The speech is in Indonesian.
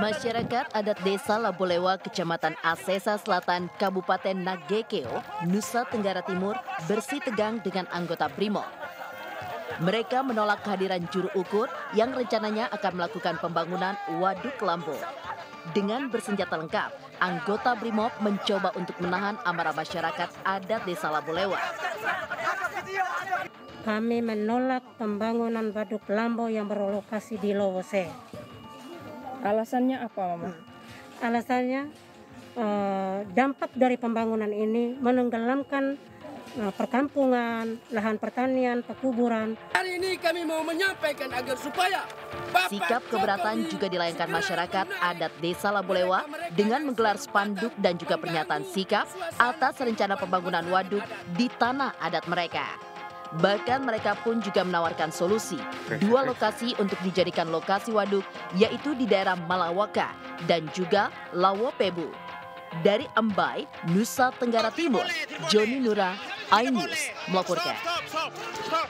Masyarakat adat desa Labolewa, Kecamatan Asesa Selatan, Kabupaten Nagekeo, Nusa Tenggara Timur bersih tegang dengan anggota BRIMOB. Mereka menolak kehadiran juru ukur yang rencananya akan melakukan pembangunan waduk Lambo. Dengan bersenjata lengkap, anggota BRIMOB mencoba untuk menahan amarah masyarakat adat desa Labolewa. Kami menolak pembangunan waduk Lambo yang berlokasi di Lowose. Alasannya apa, Mama? Alasannya eh, dampak dari pembangunan ini menenggelamkan eh, perkampungan, lahan pertanian, pekuburan. Hari ini kami mau menyampaikan agar supaya Bapak Sikap keberatan Jokowi juga dilayangkan masyarakat adat desa Labolewa dengan menggelar spanduk dan juga pernyataan sikap atas rencana pembangunan waduk di tanah adat mereka. Bahkan mereka pun juga menawarkan solusi dua lokasi untuk dijadikan lokasi waduk yaitu di daerah Malawaka dan juga Lawopebu. Dari Embai, Nusa Tenggara Timur, Joni Nura, iNews melaporkan. Stop, stop, stop.